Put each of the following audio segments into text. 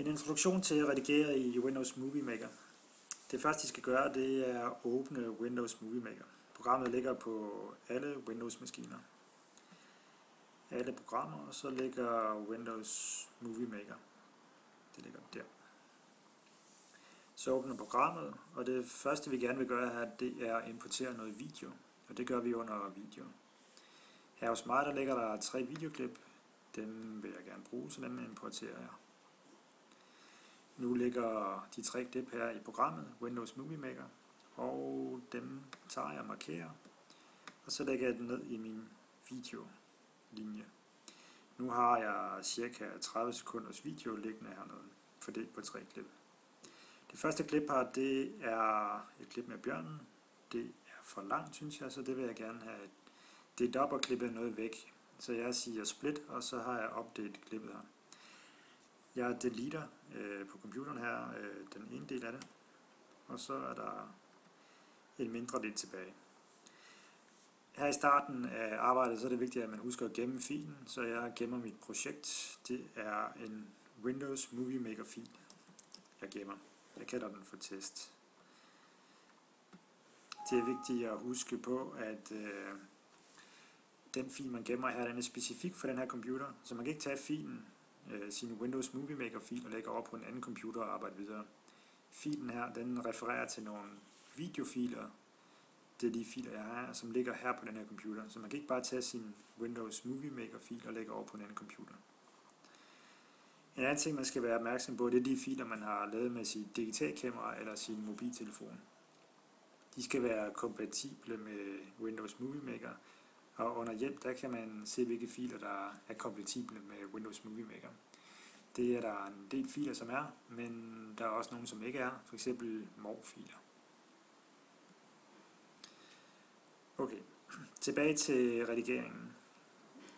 En introduktion til at redigere i Windows Movie Maker. Det første, I skal gøre, det er at åbne Windows Movie Maker. Programmet ligger på alle Windows-maskiner. Alle programmer, og så ligger Windows Movie Maker. Det ligger der. Så åbner programmet, og det første, vi gerne vil gøre her, det er at importere noget video. Og det gør vi under video. Her hos mig, der ligger der tre videoklip. Dem vil jeg gerne bruge, så dem importerer jeg. Nu ligger de tre klip her i programmet, Windows Movie Maker, og dem tager jeg og markerer, og så lægger jeg den ned i min videolinje. Nu har jeg cirka 30 sekunders video liggende hernede, fordelt på tre klip. Det første klip her, det er et klip med bjørnen. Det er for langt, synes jeg, så det vil jeg gerne have delt op og klippet noget væk. Så jeg siger split, og så har jeg opdelt klippet her. Jeg deleter øh, på computeren her øh, den ene del af det, og så er der en mindre del tilbage. Her i starten af arbejdet så er det vigtigt, at man husker at gemme filen, så jeg gemmer mit projekt. Det er en Windows Movie Maker fil, jeg gemmer. Jeg kalder den for test. Det er vigtigt at huske på, at øh, den fil, man gemmer her, den er specifik for den her computer, så man kan ikke tage filen øh, sin Windows Movie Maker fil og lægger over på en anden computer og arbejder videre. Filen her, den refererer til nogle videofiler. Det er de filer, jeg har, som ligger her på den her computer. Så man kan ikke bare tage sin Windows Movie Maker fil og lægge over på en anden computer. En anden ting, man skal være opmærksom på, det er de filer, man har lavet med sit digitalkamera eller sin mobiltelefon. De skal være kompatible med Windows Movie Maker, og under hjælp, der kan man se, hvilke filer, der er kompatible med Windows Movie Maker. Det er der en del filer, som er, men der er også nogle, som ikke er, for eksempel MOV-filer. Okay, tilbage til redigeringen.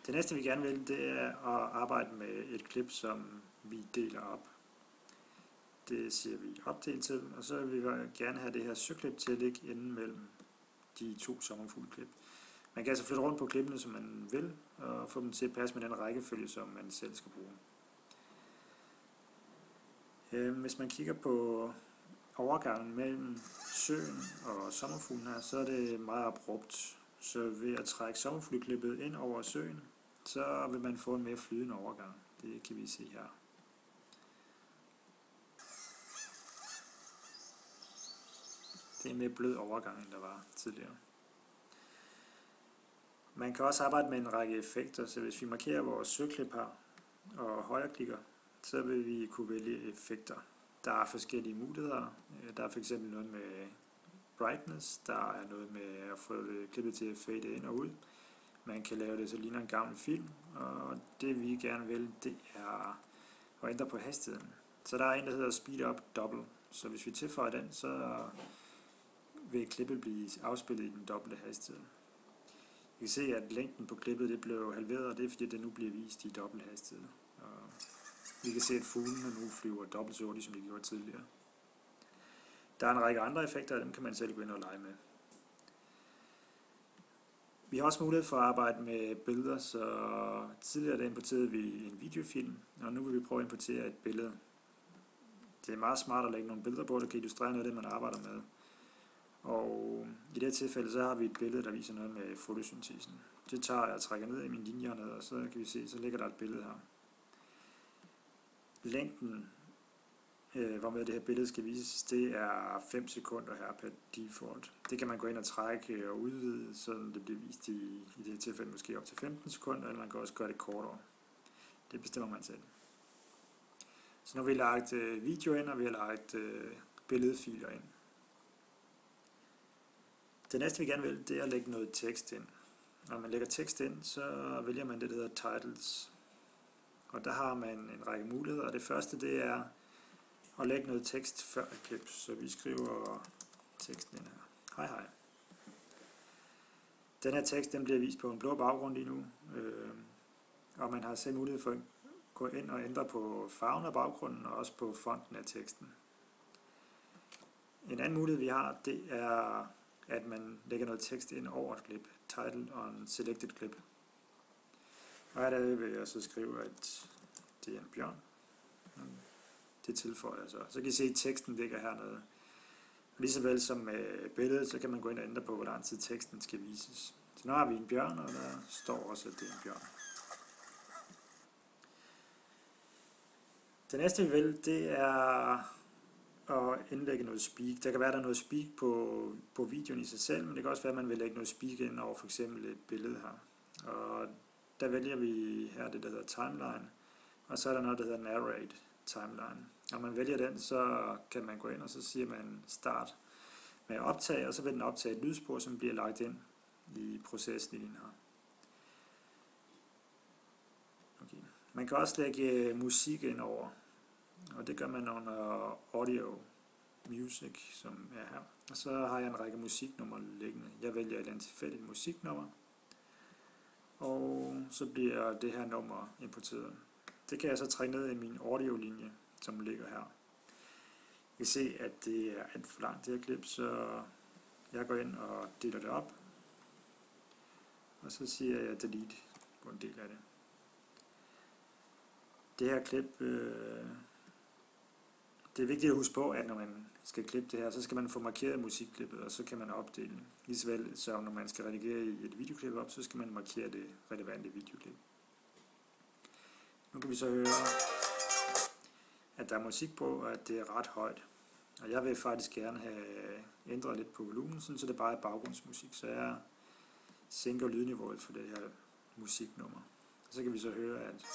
Det næste, vi gerne vil, det er at arbejde med et klip, som vi deler op. Det siger vi opdel til, og så vil vi gerne have det her søklip til at ligge inden mellem de to sommerfuglklip. Man kan altså flytte rundt på klippene, som man vil, og få dem til at passe med den rækkefølge, som man selv skal bruge. Øhm, hvis man kigger på overgangen mellem søen og sommerfuglen her, så er det meget abrupt. Så ved at trække sommerfugleklippet ind over søen, så vil man få en mere flydende overgang. Det kan vi se her. Det er en mere blød overgang, end der var tidligere. Man kan også arbejde med en række effekter, så hvis vi markerer vores søgeklip her og højreklikker, så vil vi kunne vælge effekter. Der er forskellige muligheder. Der er f.eks. noget med brightness, der er noget med at få klippet til at fade ind og ud. Man kan lave det så ligner en gammel film, og det vi gerne vil, det er at ændre på hastigheden. Så der er en, der hedder speed up double, så hvis vi tilføjer den, så vil klippet blive afspillet i den dobbelte hastighed. Vi kan se, at længden på klippet det blev halveret, og det er fordi, det nu bliver vist i dobbelt hastighed. Og vi kan se, at fuglene nu flyver dobbelt så hurtigt, som de gjorde tidligere. Der er en række andre effekter, og dem kan man selv gå ind og lege med. Vi har også mulighed for at arbejde med billeder, så tidligere der importerede vi en videofilm, og nu vil vi prøve at importere et billede. Det er meget smart at lægge nogle billeder på, der kan illustrere noget af det, man arbejder med. Og øh, i det her tilfælde, så har vi et billede, der viser noget med fotosyntesen. Det tager jeg og trækker ned i min linje hernede, og så kan vi se, så ligger der et billede her. Længden, øh, hvormed det her billede skal vises, det er 5 sekunder her per default. Det kan man gå ind og trække og udvide, så det bliver vist i, i det her tilfælde måske op til 15 sekunder, eller man kan også gøre det kortere. Det bestemmer man selv. Så nu har vi lagt øh, video ind, og vi har lagt øh, billedfiler ind. Det næste vi gerne vil, det er at lægge noget tekst ind. Når man lægger tekst ind, så vælger man det, der hedder titles. Og der har man en række muligheder. Det første det er at lægge noget tekst før et klip. Så vi skriver teksten ind her. Hej hej. Den her tekst den bliver vist på en blå baggrund lige nu. Øh, og man har selv mulighed for at gå ind og ændre på farven af baggrunden og også på fonten af teksten. En anden mulighed vi har, det er at man lægger noget tekst ind over et klip, title on selected clip. Og her der vil jeg så skrive, at det er en bjørn. det tilføjer jeg så. Så kan I se, at teksten ligger hernede. Og lige så vel som med billedet, så kan man gå ind og ændre på, hvor lang tid teksten skal vises. Så nu har vi en bjørn, og der står også, at det er en bjørn. Det næste vi vil, det er at indlægge noget speak. Der kan være, der er noget speak på, på videoen i sig selv, men det kan også være, at man vil lægge noget speak ind over for eksempel et billede her. Og der vælger vi her det, der hedder timeline, og så er der noget, der hedder narrate timeline. Når man vælger den, så kan man gå ind, og så siger man start med at optage, og så vil den optage et lydspor, som bliver lagt ind i proceslinjen her. Okay. Man kan også lægge øh, musik ind over, og det gør man under Audio Music, som er her. Og så har jeg en række musiknumre liggende. Jeg vælger et tilfældigt musiknummer, og så bliver det her nummer importeret. Det kan jeg så trække ned i min audio-linje, som ligger her. I kan se, at det er alt for langt det her klip, så jeg går ind og deler det op. Og så siger jeg delete på en del af det. Det her klip, øh, det er vigtigt at huske på, at når man skal klippe det her, så skal man få markeret musikklippet, og så kan man opdele det. Ligesåvel så når man skal redigere i et videoklip op, så skal man markere det relevante videoklip. Nu kan vi så høre, at der er musik på, og at det er ret højt. Og jeg vil faktisk gerne have øh, ændret lidt på volumen, så det bare er baggrundsmusik, så jeg sænker lydniveauet for det her musiknummer. Og så kan vi så høre, at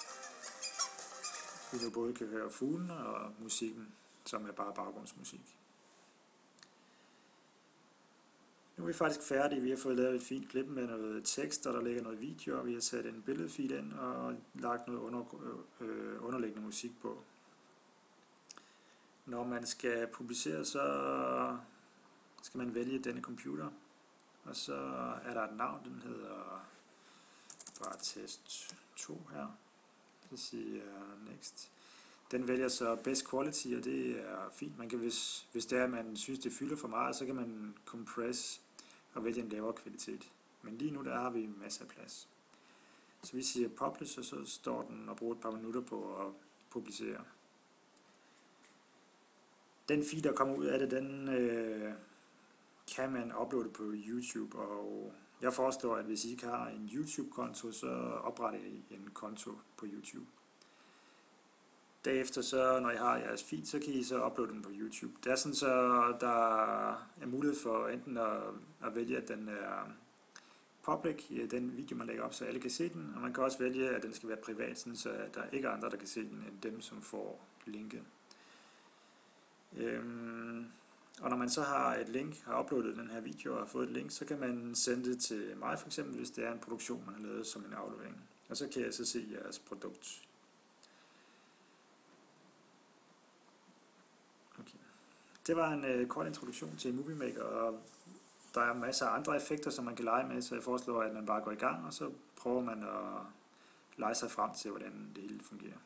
vi nu både kan høre fuglene og musikken, som er bare baggrundsmusik. Nu er vi faktisk færdige. Vi har fået lavet et fint klip med noget tekst, og der ligger noget video, og vi har sat en billedfil ind og lagt noget under, øh, underliggende musik på. Når man skal publicere, så skal man vælge denne computer, og så er der et navn, den hedder bare test 2 her. Så siger jeg next. Den vælger så best quality, og det er fint. Man kan, hvis, hvis det er, at man synes, det fylder for meget, så kan man compress og vælge en lavere kvalitet. Men lige nu der har vi masser af plads. Så vi siger publish, og så står den og bruger et par minutter på at publicere. Den feed, der kommer ud af det, den øh, kan man uploade på YouTube, og jeg foreslår, at hvis I ikke har en YouTube-konto, så opretter I en konto på YouTube. Derefter så, når I har jeres feed, så kan I så uploade den på YouTube. Det er sådan, så der er mulighed for enten at, at vælge, at den er public, den video man lægger op, så alle kan se den, og man kan også vælge, at den skal være privat, sådan, så der er ikke andre, der kan se den, end dem, som får linket. Øhm, og når man så har et link, har uploadet den her video og har fået et link, så kan man sende det til mig for eksempel, hvis det er en produktion, man har lavet som en aflevering. Og så kan jeg så se jeres produkt Det var en øh, kort introduktion til Movie Maker, og der er masser af andre effekter, som man kan lege med, så jeg foreslår, at man bare går i gang, og så prøver man at lege sig frem til, hvordan det hele fungerer.